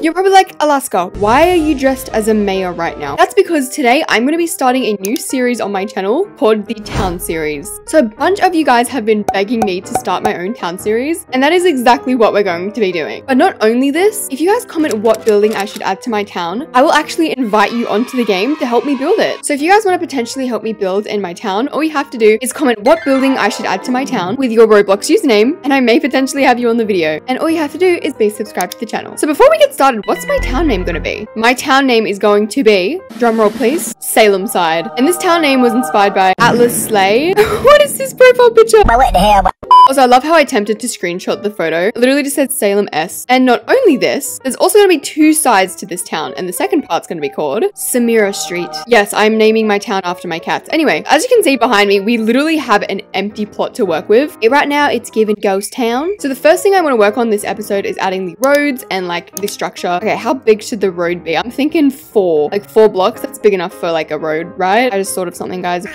You're probably like, Alaska, why are you dressed as a mayor right now? That's because today I'm going to be starting a new series on my channel called the Town Series. So a bunch of you guys have been begging me to start my own town series, and that is exactly what we're going to be doing. But not only this, if you guys comment what building I should add to my town, I will actually invite you onto the game to help me build it. So if you guys want to potentially help me build in my town, all you have to do is comment what building I should add to my town with your Roblox username, and I may potentially have you on the video. And all you have to do is be subscribed to the channel. So before we get started, what's my town name going to be? My town name is going to be, drumroll please, Salem Side. And this town name was inspired by Atlas Slay. what is this profile picture? Also, I love how I attempted to screenshot the photo. It literally just said Salem S. And not only this, there's also going to be two sides to this town. And the second part's going to be called Samira Street. Yes, I'm naming my town after my cats. Anyway, as you can see behind me, we literally have an empty plot to work with. It, right now, it's given Ghost Town. So the first thing I want to work on this episode is adding the roads and like the structure. Okay, how big should the road be? I'm thinking four, like four blocks. That's big enough for like a road, right? I just thought of something, guys.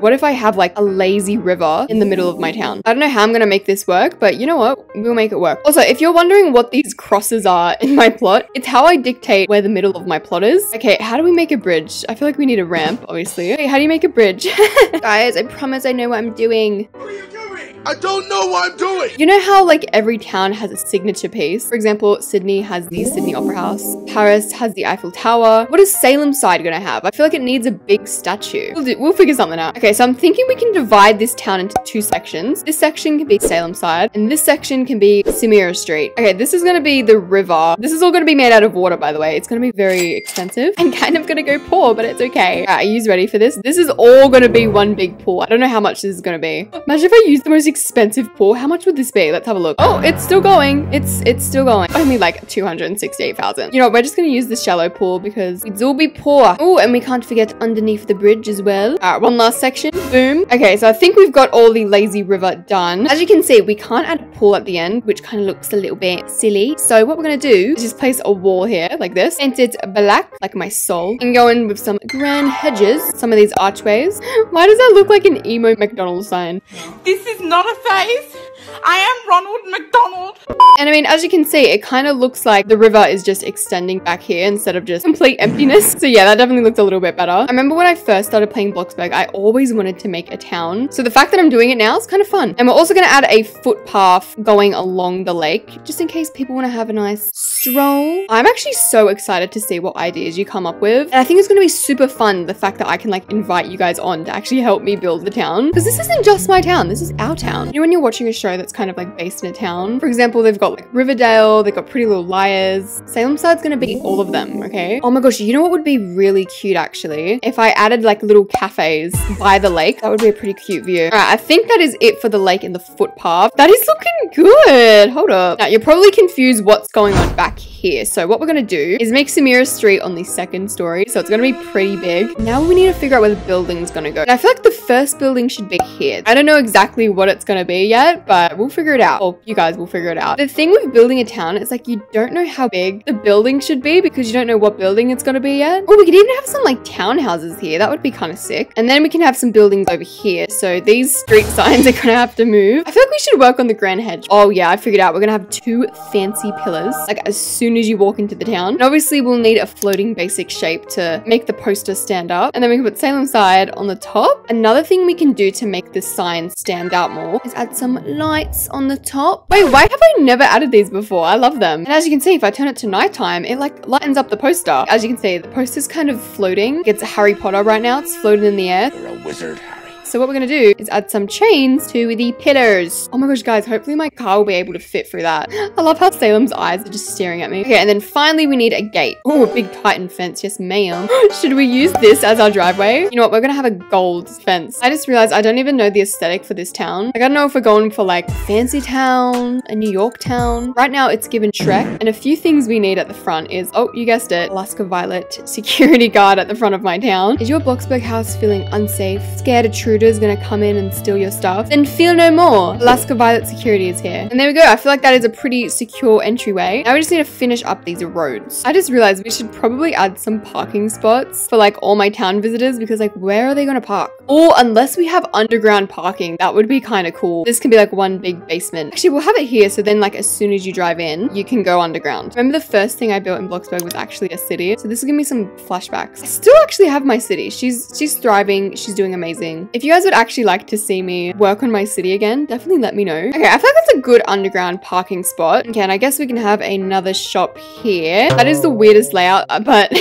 What if I have like a lazy river in the middle of my town? I don't know how I'm gonna make this work, but you know what? We'll make it work. Also, if you're wondering what these crosses are in my plot, it's how I dictate where the middle of my plot is. Okay, how do we make a bridge? I feel like we need a ramp, obviously. Okay, how do you make a bridge? Guys, I promise I know what I'm doing. What are you doing? I don't know what I'm doing. You know how like every town has a signature piece? For example, Sydney has the Sydney Opera House. Paris has the Eiffel Tower. What is Salem side gonna have? I feel like it needs a big statue. We'll, do, we'll figure something out. Okay, so I'm thinking we can divide this town into two sections. This section can be Salem side and this section can be Samira Street. Okay, this is gonna be the river. This is all gonna be made out of water, by the way. It's gonna be very expensive and kind of gonna go poor, but it's okay. Right, are you ready for this? This is all gonna be one big pool. I don't know how much this is gonna be. Imagine if I use the most expensive pool. How much would this be? Let's have a look. Oh, it's still going. It's it's still going. Only like 268,000. You know, we're just gonna use the shallow pool because it's all be poor. Oh, and we can't forget underneath the bridge as well. All right, one last section. Boom. Okay, so I think we've got all the lazy river done. As you can see, we can't add a pool at the end, which kind of looks a little bit silly. So what we're gonna do is just place a wall here like this. Paint it black, like my soul, and go in with some grand hedges, some of these archways. Why does that look like an emo McDonald's sign? This is not a phase. I am Ronald McDonald. And I mean, as you can see, it kind of looks like the river is just extending back here instead of just complete emptiness. So yeah, that definitely looked a little bit better. I remember when I first started playing Bloxburg, I always wanted to make a town. So the fact that I'm doing it now is kind of fun. And we're also going to add a footpath going along the lake, just in case people want to have a nice stroll. I'm actually so excited to see what ideas you come up with. And I think it's going to be super fun, the fact that I can like invite you guys on to actually help me build the town. Because this isn't just my town, this is our town. You know, when you're watching a show that's kind of like based in a town, for example, they've got like Riverdale, they've got Pretty Little Liars. Salem Side's to be all of them, okay? Oh my gosh, you know what would be really cute actually? If I added like little cafes by the lake, that would be a pretty cute view. All right, I think that is it for the lake and the footpath. That is looking good. Hold up. Now, you're probably confused what's going on back here. So what we're to do is make Samira Street on the second story. So it's to be pretty big. Now we need to figure out where the building's to go. And I feel like the first building should be here. I don't know exactly what it's to be yet, but we'll figure it out. Or you guys will figure it out. The thing with building a town is like you don't know how big the building should be because you don't know what building it's going to be yet. Or we could even have some like townhouses here. That would be kind of sick. And then we can have some buildings over here. So these street signs are going to have to move. I feel like we should work on the grand hedge. Oh yeah, I figured out. We're going to have two fancy pillars like as soon as you walk into the town. And obviously we'll need a floating basic shape to make the poster stand up. And then we can put Salem side on the top. Another thing we can do to make the sign stand out more is add some lights on the top. Wait, why have I never added these before? I love them. And as you can see, if I turn it to nighttime, it like lightens up the poster. As you can see, the poster's kind of floating. It's Harry Potter right now. It's floating in the air. You're a wizard. So what we're gonna do is add some chains to the pillars. Oh my gosh, guys, hopefully my car will be able to fit through that. I love how Salem's eyes are just staring at me. Okay, and then finally we need a gate. Oh, a big titan fence, yes ma'am. Should we use this as our driveway? You know what, we're gonna have a gold fence. I just realized I don't even know the aesthetic for this town. Like, I don't know if we're going for like fancy town, a New York town. Right now it's given Shrek, and a few things we need at the front is, oh, you guessed it, Alaska Violet security guard at the front of my town. Is your Bloxburg house feeling unsafe, scared of true intruder is gonna come in and steal your stuff, then fear no more. Alaska Violet Security is here. And there we go. I feel like that is a pretty secure entryway. Now we just need to finish up these roads. I just realized we should probably add some parking spots for like all my town visitors because like where are they gonna park? Or unless we have underground parking, that would be kind of cool. This can be like one big basement. Actually, we'll have it here so then like as soon as you drive in, you can go underground. Remember the first thing I built in Bloxburg was actually a city. So this will give me some flashbacks. I still actually have my city. She's she's thriving. She's doing amazing. If you guys would actually like to see me work on my city again, definitely let me know. Okay, I feel like that's a good underground parking spot. Okay, and I guess we can have another shop here. That is the weirdest layout, uh, but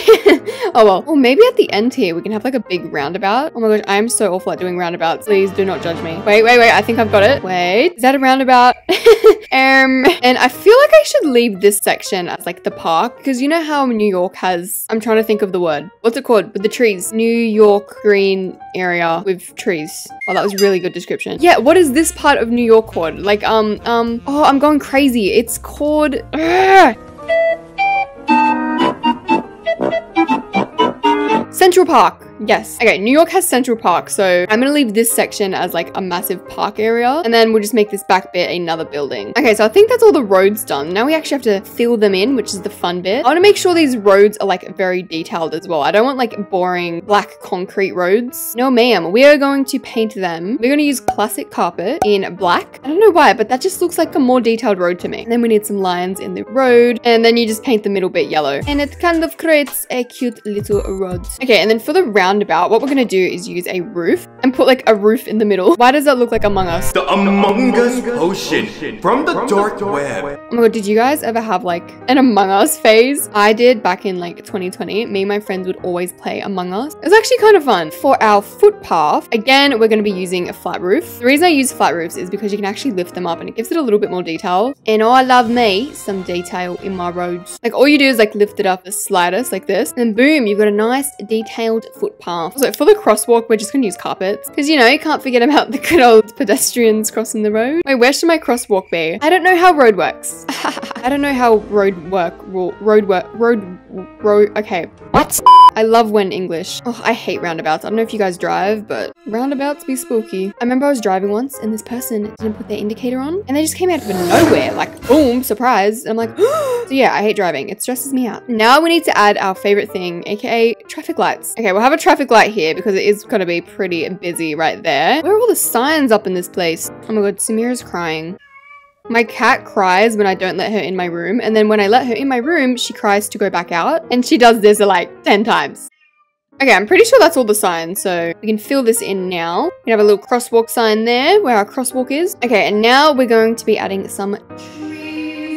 oh well. Or maybe at the end here, we can have like a big roundabout. Oh my gosh, I am so awful at doing roundabouts. Please do not judge me. Wait, wait, wait. I think I've got it. Wait, is that a roundabout? um, and I feel like I should leave this section as like the park because you know how New York has, I'm trying to think of the word. What's it called? With the trees. New York green area with trees. Oh, that was really good description. Yeah, what is this part of New York called? Like, um, um, oh, I'm going crazy. It's called, Ugh. Central Park. Yes. Okay, New York has Central Park, so I'm gonna leave this section as like a massive park area, and then we'll just make this back bit another building. Okay, so I think that's all the roads done. Now we actually have to fill them in, which is the fun bit. I wanna make sure these roads are like very detailed as well. I don't want like boring black concrete roads. No ma'am, we are going to paint them. We're gonna use classic carpet in black. I don't know why, but that just looks like a more detailed road to me. And then we need some lines in the road, and then you just paint the middle bit yellow. And it kind of creates a cute little road. Okay, and then for the roundabout, what we're gonna do is use a roof and put like a roof in the middle. Why does that look like Among Us? The Among Us potion from the dark web. Oh my god, did you guys ever have like an Among Us phase? I did back in like 2020. Me and my friends would always play Among Us. It was actually kind of fun. For our footpath, again, we're gonna be using a flat roof. The reason I use flat roofs is because you can actually lift them up and it gives it a little bit more detail. And oh, I love me some detail in my roads. Like all you do is like lift it up the slightest like this and boom, you've got a nice detailed footpath. So for the crosswalk, we're just gonna use carpets because you know, you can't forget about the good old pedestrians crossing the road. Wait, where should my crosswalk be? I don't know how road works. I don't know how road work, road work, road, road, okay. What? I love when English. Oh, I hate roundabouts. I don't know if you guys drive, but roundabouts be spooky. I remember I was driving once and this person didn't put their indicator on and they just came out of nowhere, like boom, surprise. And I'm like, so yeah, I hate driving. It stresses me out. Now we need to add our favorite thing, aka traffic lights. Okay, we'll have a traffic light here because it is gonna be pretty busy right there. Where are all the signs up in this place? Oh my god, Samira's crying. My cat cries when I don't let her in my room, and then when I let her in my room, she cries to go back out, and she does this like 10 times. Okay, I'm pretty sure that's all the signs, so we can fill this in now. We have a little crosswalk sign there where our crosswalk is. Okay, and now we're going to be adding some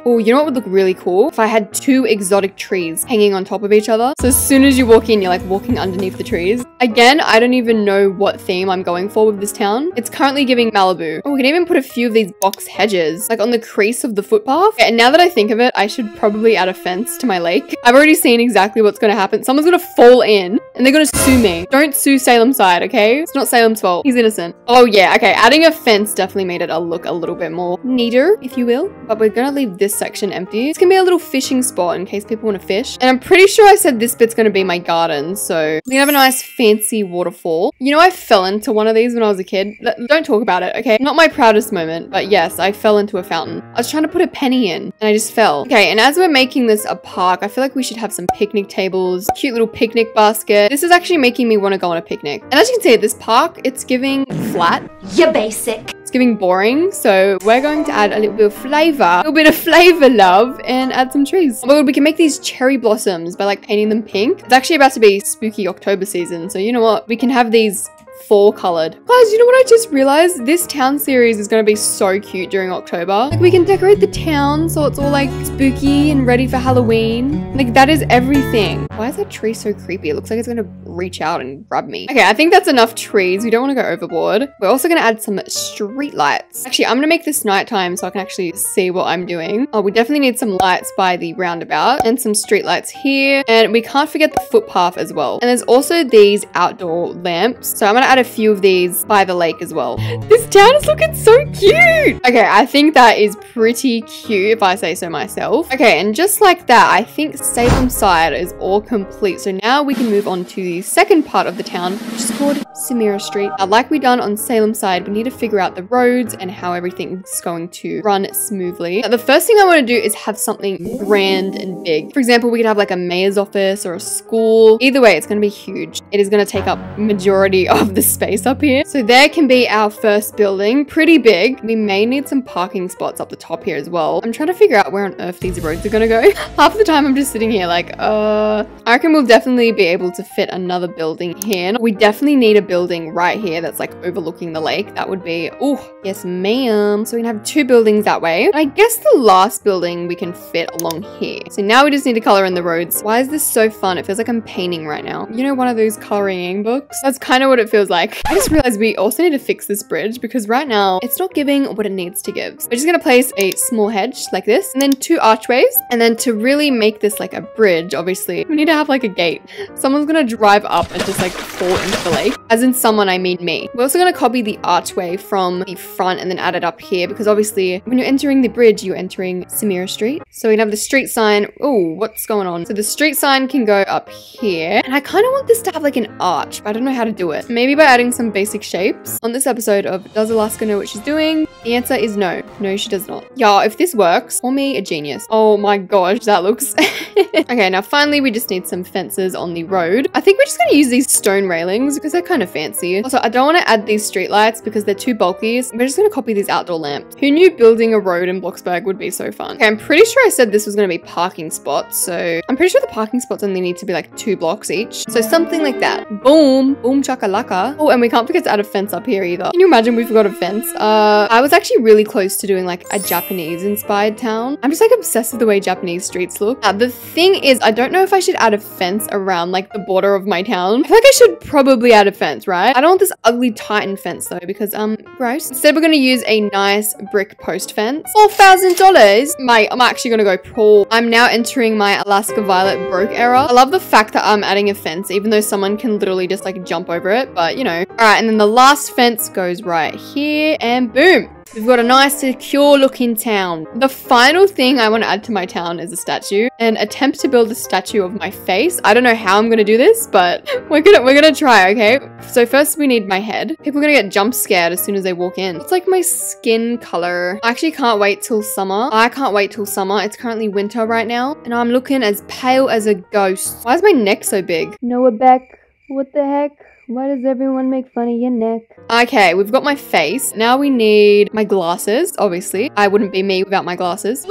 Oh, you know what would look really cool? If I had two exotic trees hanging on top of each other. So as soon as you walk in, you're like walking underneath the trees. Again, I don't even know what theme I'm going for with this town. It's currently giving Malibu. Oh, we can even put a few of these box hedges, like on the crease of the footpath. Okay, and now that I think of it, I should probably add a fence to my lake. I've already seen exactly what's going to happen. Someone's going to fall in and they're going to sue me. Don't sue Salem side, okay? It's not Salem's fault. He's innocent. Oh yeah, okay. Adding a fence definitely made it a look a little bit more neater, if you will. But we're going to leave this section empty. It's gonna be a little fishing spot in case people want to fish. And I'm pretty sure I said this bit's gonna be my garden. So we have a nice fancy waterfall. You know, I fell into one of these when I was a kid. Don't talk about it, okay? Not my proudest moment, but yes, I fell into a fountain. I was trying to put a penny in and I just fell. Okay, and as we're making this a park, I feel like we should have some picnic tables, cute little picnic basket. This is actually making me want to go on a picnic. And as you can see, this park, it's giving flat. You're basic. It's giving boring, so we're going to add a little bit of flavor, a little bit of flavor, love, and add some trees. Oh my god, we can make these cherry blossoms by like painting them pink. It's actually about to be spooky October season, so you know what? We can have these fall colored. Guys, you know what I just realized? This town series is going to be so cute during October. Like we can decorate the town so it's all like spooky and ready for Halloween. Like that is everything. Why is that tree so creepy? It looks like it's going to reach out and grab me. Okay, I think that's enough trees. We don't want to go overboard. We're also going to add some street lights. Actually, I'm going to make this nighttime so I can actually see what I'm doing. Oh, we definitely need some lights by the roundabout and some street lights here. And we can't forget the footpath as well. And there's also these outdoor lamps. So I'm going to add a few of these by the lake as well. This town is looking so cute. Okay, I think that is pretty cute if I say so myself. Okay, and just like that, I think Salem side is all complete. So now we can move on to the second part of the town, which is called Samira Street. Now, like we done on Salem side, we need to figure out the roads and how everything's going to run smoothly. Now, the first thing I want to do is have something grand and big. For example, we could have like a mayor's office or a school. Either way, it's going to be huge. It is going to take up majority of the space up here. So there can be our first building, pretty big. We may need some parking spots up the top here as well. I'm trying to figure out where on earth these roads are going to go. Half the time I'm just sitting here like, uh, I reckon we'll definitely be able to fit another building here. We definitely need a building right here that's like overlooking the lake. That would be, oh, yes ma'am. So we can have two buildings that way. And I guess the last building we can fit along here. So now we just need to color in the roads. Why is this so fun? It feels like I'm painting right now. You know, one of those coloring books? That's kind of what it feels like. I just realized we also need to fix this bridge because right now it's not giving what it needs to give. So we're just gonna place a small hedge like this and then two archways. And then to really make this like a bridge, obviously, we need to have like a gate. Someone's gonna drive up and just like fall into the lake. As in someone, I mean me. We're also gonna copy the archway from the front and then add it up here because obviously when you're entering the bridge, you're entering Samira Street. So we can have the street sign. Oh, what's going on? So the street sign can go up here. And I kind of want this to have like an arch, but I don't know how to do it. Maybe by adding some basic shapes. On this episode of Does Alaska Know What She's Doing? The answer is no. No, she does not. Yeah, if this works, call me a genius. Oh my gosh, that looks... okay, now finally we just need some fences on the road. I think we're just gonna use these stone railings because they're kind of fancy. Also, I don't want to add these street lights because they're too bulky. We're just gonna copy these outdoor lamps. Who knew building a road in Bloxburg would be so fun? Okay, I'm pretty sure I said this was gonna be parking spots. So I'm pretty sure the parking spots only need to be like two blocks each. So something like that. Boom, boom chakalaka. Oh, and we can't forget to add a fence up here either. Can you imagine we forgot a fence? Uh, I was actually really close to doing like a Japanese inspired town. I'm just like obsessed with the way Japanese streets look. Now, the thing is, I don't know if I should add a fence around like the border of my town. I feel like I should probably add a fence, right? I don't want this ugly Titan fence though, because um, gross. Instead, we're gonna use a nice brick post fence. $4,000? Mate, I'm actually gonna go poor. I'm now entering my Alaska Violet broke era. I love the fact that I'm adding a fence, even though someone can literally just like jump over it, but you know. All right, and then the last fence goes right here and boom. We've got a nice secure looking town. The final thing I want to add to my town is a statue and attempt to build a statue of my face. I don't know how I'm going to do this, but we're going to we're going to try, okay? So first we need my head. People are going to get jump scared as soon as they walk in. It's like my skin color. I actually can't wait till summer. I can't wait till summer. It's currently winter right now and I'm looking as pale as a ghost. Why is my neck so big? Noah Beck, what the heck? Why does everyone make fun of your neck? Okay, we've got my face. Now we need my glasses, obviously. I wouldn't be me without my glasses.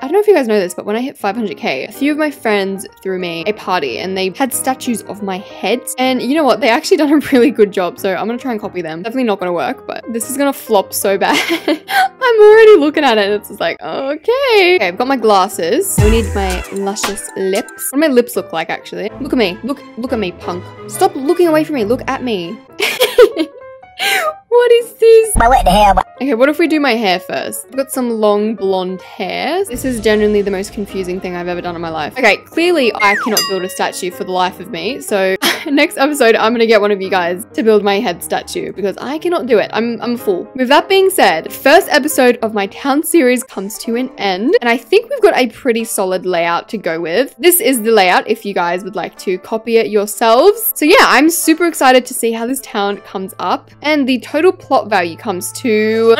I don't know if you guys know this, but when I hit 500k, a few of my friends threw me a party and they had statues of my head. And you know what? They actually done a really good job. So I'm gonna try and copy them. Definitely not gonna work, but this is gonna flop so bad. I'm already looking at it it's just like, okay. Okay, I've got my glasses. I need my luscious lips. What do my lips look like actually? Look at me. Look, look at me, punk. Stop looking away from me. Look at me. what is this? My wet hair. Okay, what if we do my hair first? I've got some long blonde hair. This is genuinely the most confusing thing I've ever done in my life. Okay, clearly I cannot build a statue for the life of me. So next episode, I'm gonna get one of you guys to build my head statue because I cannot do it. I'm, I'm a fool. With that being said, first episode of my town series comes to an end. And I think we've got a pretty solid layout to go with. This is the layout if you guys would like to copy it yourselves. So yeah, I'm super excited to see how this town comes up. And the total plot value comes to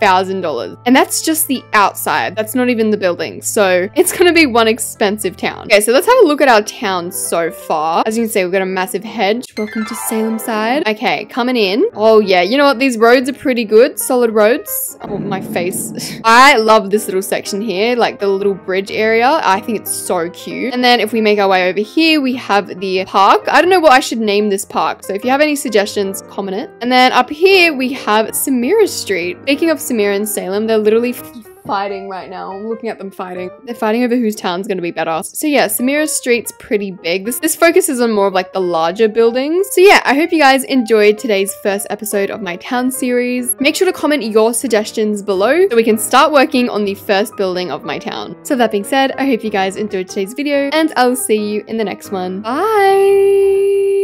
$194,000. And that's just the outside. That's not even the building. So it's going to be one expensive town. Okay, so let's have a look at our town so far. As you can see, we've got a massive hedge. Welcome to Salem side. Okay, coming in. Oh yeah, you know what? These roads are pretty good. Solid roads. Oh, my face. I love this little section here, like the little bridge area. I think it's so cute. And then if we make our way over here, we have the park. I don't know what I should name this park. So if you have any suggestions, comment it. And then up here, we have Samira Street. Speaking of Samira and Salem, they're literally fighting right now. I'm looking at them fighting. They're fighting over whose town's gonna be better. So yeah, Samira Street's pretty big. This, this focuses on more of like the larger buildings. So yeah, I hope you guys enjoyed today's first episode of my town series. Make sure to comment your suggestions below so we can start working on the first building of my town. So that being said, I hope you guys enjoyed today's video and I'll see you in the next one. Bye!